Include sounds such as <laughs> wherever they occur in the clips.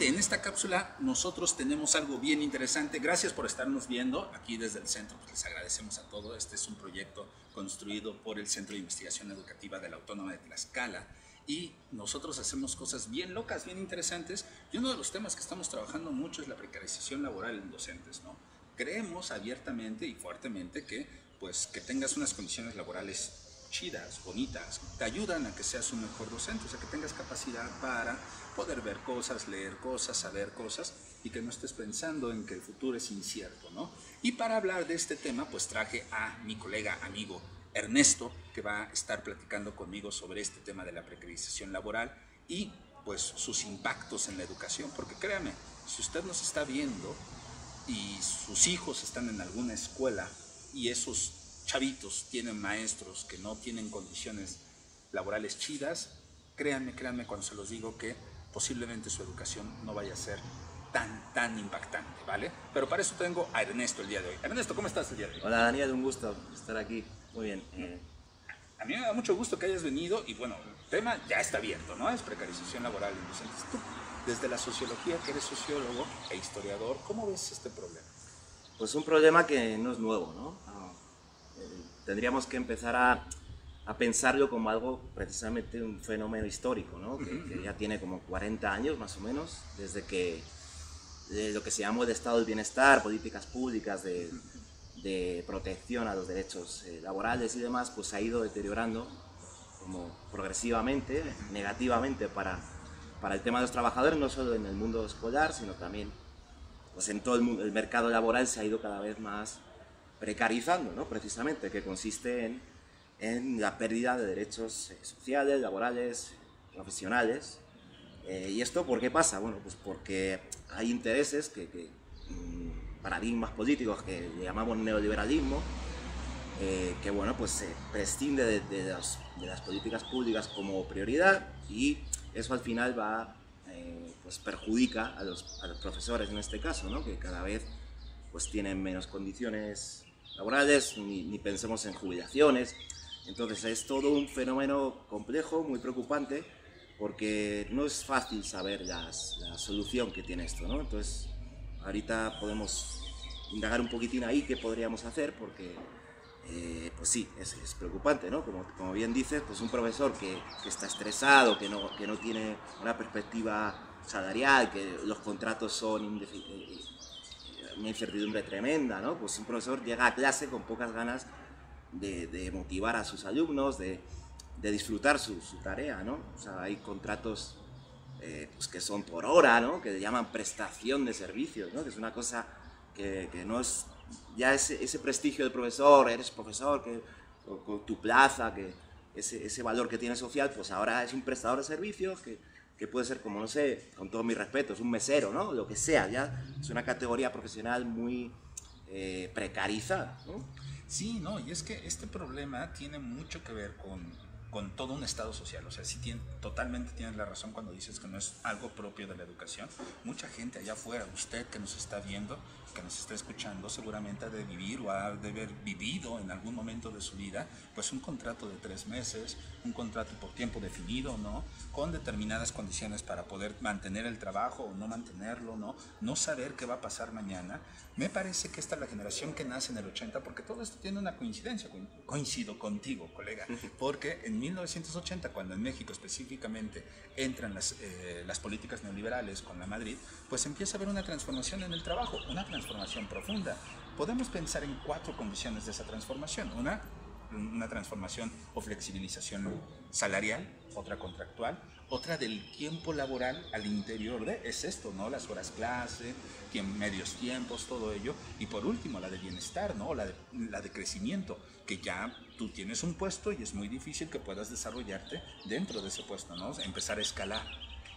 En esta cápsula nosotros tenemos algo bien interesante. Gracias por estarnos viendo aquí desde el centro. Pues les agradecemos a todos. Este es un proyecto construido por el Centro de Investigación Educativa de la Autónoma de Tlaxcala. Y nosotros hacemos cosas bien locas, bien interesantes. Y uno de los temas que estamos trabajando mucho es la precarización laboral en docentes. ¿no? Creemos abiertamente y fuertemente que, pues, que tengas unas condiciones laborales chidas, bonitas, te ayudan a que seas un mejor docente, o sea, que tengas capacidad para poder ver cosas, leer cosas, saber cosas y que no estés pensando en que el futuro es incierto, ¿no? Y para hablar de este tema, pues traje a mi colega, amigo Ernesto, que va a estar platicando conmigo sobre este tema de la precarización laboral y pues sus impactos en la educación, porque créame, si usted nos está viendo y sus hijos están en alguna escuela y esos chavitos tienen maestros que no tienen condiciones laborales chidas, créanme, créanme cuando se los digo que posiblemente su educación no vaya a ser tan, tan impactante, ¿vale? Pero para eso tengo a Ernesto el día de hoy. Ernesto, ¿cómo estás el día de hoy? Hola Daniel, un gusto estar aquí. Muy bien. Eh. A mí me da mucho gusto que hayas venido y bueno, el tema ya está abierto, ¿no? Es precarización laboral en docentes. Tú, desde la sociología, que eres sociólogo e historiador, ¿cómo ves este problema? Pues un problema que no es nuevo, ¿no? tendríamos que empezar a, a, pensarlo como algo, precisamente un fenómeno histórico, ¿no? que, ya tiene como 40 años más o menos, desde que lo que se llamó el estado del bienestar, políticas públicas de, de protección a los derechos eh, laborales y demás, pues ha ido deteriorando como progresivamente, negativamente para, para el tema de los trabajadores, no solo en el mundo escolar, sino también pues en todo el, mundo, el mercado laboral se ha ido cada vez más precarizando, ¿no? precisamente, que consiste en, en la pérdida de derechos eh, sociales, laborales, profesionales. Eh, ¿Y esto por qué pasa? Bueno, pues porque hay intereses, que, que mm, paradigmas políticos que llamamos neoliberalismo, eh, que bueno, pues se prescinde de, de, las, de, las, políticas públicas como prioridad y eso al final va, pues perjudica a los, a los, profesores en este caso, ¿no? que cada vez pues tienen menos condiciones laborales, ni, pensemos en jubilaciones. Entonces es todo un fenómeno complejo, muy preocupante, porque no es fácil saber la solución que tiene esto, ¿no? Entonces ahorita podemos indagar un poquitín ahí qué podríamos hacer, porque eh, pues sí, es, preocupante, ¿no? Como, como, bien dices, pues un profesor que, que, está estresado, que no, que no tiene una perspectiva salarial, que los contratos son eh, una incertidumbre tremenda, ¿no? Pues un profesor llega a clase con pocas ganas de, motivar a sus alumnos, de, disfrutar su, tarea, ¿no? O sea, hay contratos eh, pues que son por hora, ¿no? Que llaman prestación de servicios, ¿no? Que es una cosa que, no es ya ese, ese, prestigio de profesor, eres profesor, que con, tu plaza, que ese, ese valor que tiene social, pues ahora es un prestador de servicios que que puede ser como, no sé, con todo mi respeto, es un mesero, ¿no? Lo que sea, ya es una categoría profesional muy eh, precarizada, ¿no? Sí, no, y es que este problema tiene mucho que ver con, con todo un estado social. O sea, sí tiene, totalmente tienes la razón cuando dices que no es algo propio de la educación. Mucha gente allá afuera, usted que nos está viendo, que nos está escuchando, seguramente ha de vivir o ha de haber vivido en algún momento de su vida, pues un contrato de tres meses, un contrato por tiempo definido, ¿no? Con determinadas condiciones para poder mantener el trabajo o no mantenerlo, ¿no? No saber qué va a pasar mañana. Me parece que esta es la generación que nace en el 80, porque todo esto tiene una coincidencia. Coincido contigo, colega, <laughs> porque en 1980, cuando en México específicamente entran las, eh, las políticas neoliberales con la Madrid, pues empieza a haber una transformación en el trabajo, una transformación profunda. Podemos pensar en cuatro condiciones de esa transformación. Una, una transformación o flexibilización salarial, otra contractual, otra del tiempo laboral al interior de, es esto, ¿no? Las horas clase, medios tiempos, todo ello. Y por último, la de bienestar, ¿no? La de, la de crecimiento, que ya tú tienes un puesto y es muy difícil que puedas desarrollarte dentro de ese puesto, ¿no? Empezar a escalar.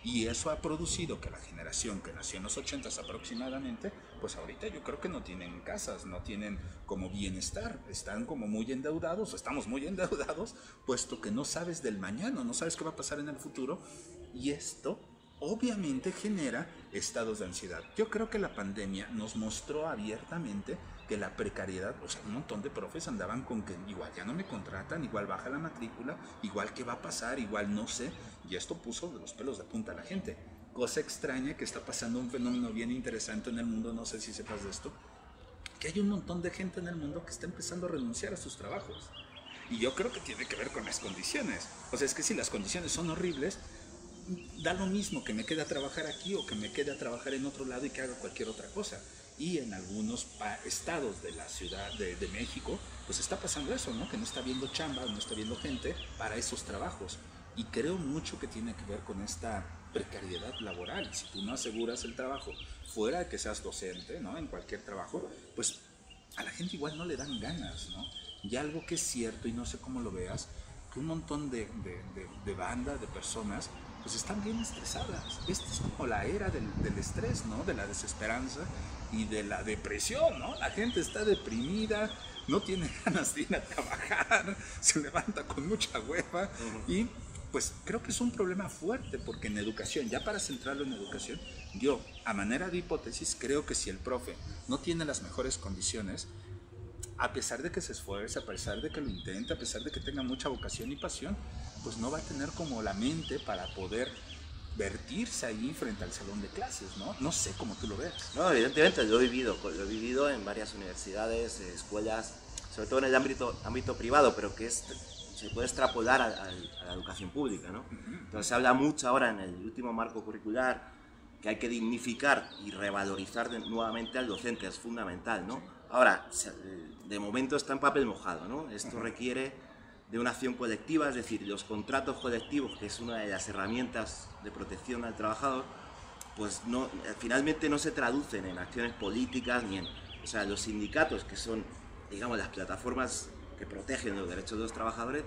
Y eso ha producido que la generación que nació en los 80 aproximadamente, pues ahorita yo creo que no tienen casas, no tienen como bienestar, están como muy endeudados, estamos muy <laughs> endeudados, puesto que no sabes del mañana, no sabes qué va a pasar en el futuro. Y esto obviamente genera estados de ansiedad. Yo creo que la pandemia nos mostró abiertamente que la precariedad, o sea, un montón de profes andaban con que igual ya no me contratan, igual baja la matrícula, igual qué va a pasar, igual no sé, y esto puso de los pelos de punta a la gente. cosa extraña que está pasando un fenómeno bien interesante en el mundo, no sé si sepas de esto, que hay un montón de gente en el mundo que está empezando a renunciar a sus trabajos. Y yo creo que tiene que ver con las condiciones. O sea, es que si las condiciones son horribles, da lo mismo que me quede a trabajar aquí o que me quede a trabajar en otro lado y que haga cualquier otra cosa. Y en algunos estados de la Ciudad de, de, México, pues está pasando eso, ¿no? Que no está viendo chamba, no está viendo gente para esos trabajos. Y creo mucho que tiene que ver con esta precariedad laboral. Si tú no aseguras el trabajo fuera de que seas docente, ¿no? En cualquier trabajo, pues a la gente igual no le dan ganas, ¿no? Y algo que es cierto, y no sé cómo lo veas, que un montón de, de, de, banda, de personas, pues están bien estresadas. Esta es como la era del, del, estrés, ¿no? De la desesperanza y de la depresión, ¿no? La gente está deprimida, no tiene <laughs> ganas de ir a trabajar, se levanta con mucha hueva uh -huh. y pues creo que es un problema fuerte porque en educación, ya para centrarlo en educación, yo a manera de hipótesis creo que si el profe no tiene las mejores condiciones, a pesar de que se esfuerce, a pesar de que lo intente, a pesar de que tenga mucha vocación y pasión, pues no va a tener como la mente para poder vertirse ahí frente al salón de clases, ¿no? No sé cómo tú lo ves. No, evidentemente lo he vivido, lo he vivido en varias universidades, escuelas, sobre todo en el ámbito, ámbito privado, pero que es, se puede extrapolar a, a, a la educación pública, ¿no? Entonces se habla mucho ahora en el último marco curricular que hay que dignificar y revalorizar de, nuevamente al docente, es fundamental, ¿no? Ahora, de momento está en papel mojado, ¿no? Esto requiere de una acción colectiva, es decir, los contratos colectivos, que es una de las herramientas de protección al trabajador, pues no, finalmente no se traducen en acciones políticas ni en... O sea, los sindicatos, que son, digamos, las plataformas que protegen los derechos de los trabajadores,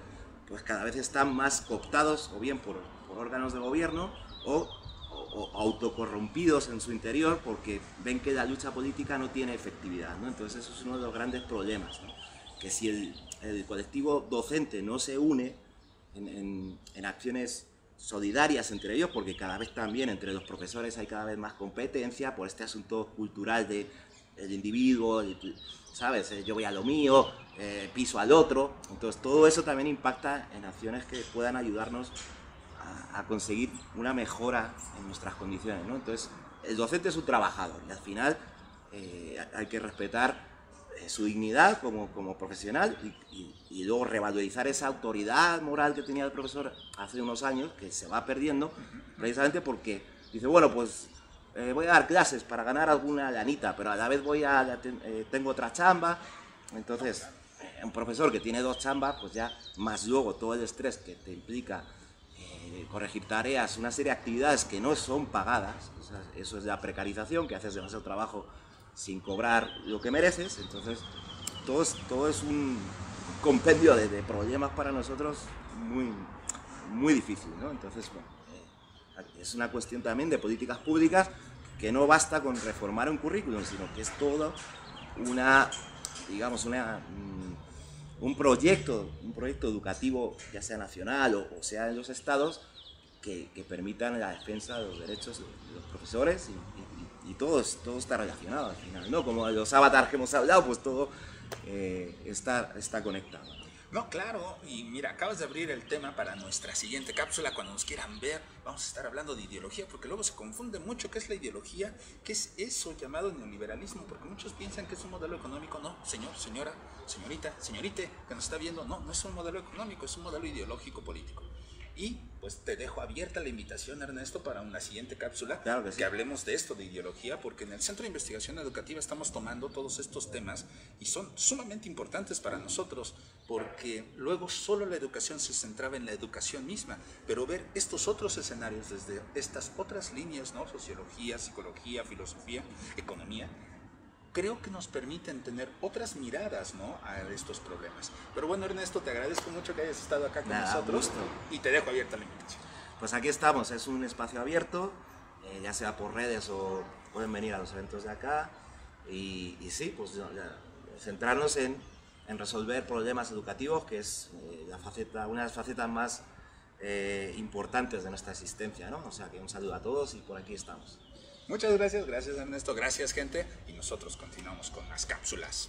pues cada vez están más cooptados o bien por, por órganos de gobierno o, autocorrompidos en su interior porque ven que la lucha política no tiene efectividad. ¿no? Entonces eso es uno de los grandes problemas. Que si el, el, colectivo docente no se une en, en, en, acciones solidarias entre ellos, porque cada vez también entre los profesores hay cada vez más competencia por este asunto cultural de individuo, el, ¿sabes? Yo voy a lo mío, eh, piso al otro. Entonces todo eso también impacta en acciones que puedan ayudarnos a, a conseguir una mejora en nuestras condiciones. ¿no? Entonces el docente es un trabajador y al final eh, hay que respetar eh, su dignidad como, como profesional y, y, luego revalorizar esa autoridad moral que tenía el profesor hace unos años, que se va perdiendo, precisamente porque dice, bueno, pues eh, voy a dar clases para ganar alguna lanita, pero a la vez voy a, eh, tengo otra chamba, entonces eh, un profesor que tiene dos chambas, pues ya más luego todo el estrés que te implica eh, corregir tareas, una serie de actividades que no son pagadas, eso es la precarización, que haces demasiado trabajo sin cobrar lo que mereces, entonces todo es, todo es un compendio de, de problemas para nosotros muy, muy difícil, ¿no? Entonces, bueno, es una cuestión también de políticas públicas que no basta con reformar un currículum, sino que es todo una, digamos, una, mm, un proyecto, un proyecto educativo, ya sea nacional o, o sea en los estados, que, que, permitan la defensa de los derechos de los profesores y, y todo, todo, está relacionado al final, ¿no? Como los avatars que hemos hablado, pues todo eh, está, está conectado. No, claro, y mira, acabas de abrir el tema para nuestra siguiente cápsula. Cuando nos quieran ver, vamos a estar hablando de ideología, porque luego se confunde mucho qué es la ideología, qué es eso llamado neoliberalismo, porque muchos piensan que es un modelo económico. No, señor, señora, señorita, señorite, que nos está viendo, no, no es un modelo económico, es un modelo ideológico político. Y pues te dejo abierta la invitación, Ernesto, para una siguiente cápsula claro que, sí. que, hablemos de esto, de ideología, porque en el Centro de Investigación Educativa estamos tomando todos estos temas y son sumamente importantes para nosotros, porque luego solo la educación se centraba en la educación misma, pero ver estos otros escenarios desde estas otras líneas, ¿no? Sociología, psicología, filosofía, economía, creo que nos permiten tener otras miradas ¿no? a estos problemas. Pero bueno, Ernesto, te agradezco mucho que hayas estado acá con Nada, nosotros gusto. y te dejo abierta la invitación. Pues aquí estamos, es un espacio abierto, eh, ya sea por redes o pueden venir a los eventos de acá. Y, y sí, pues ya, centrarnos en, en, resolver problemas educativos, que es eh, la faceta, una de las facetas más eh, importantes de nuestra existencia. ¿no? O sea que un saludo a todos y por aquí estamos. Muchas gracias, gracias Ernesto, gracias gente. Y nosotros continuamos con las cápsulas.